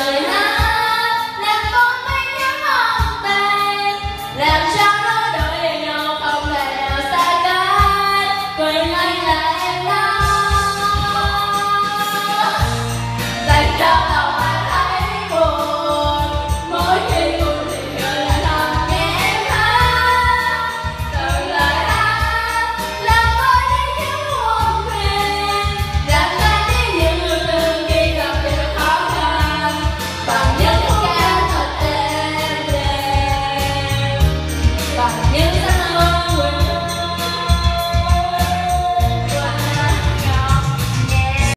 Yeah.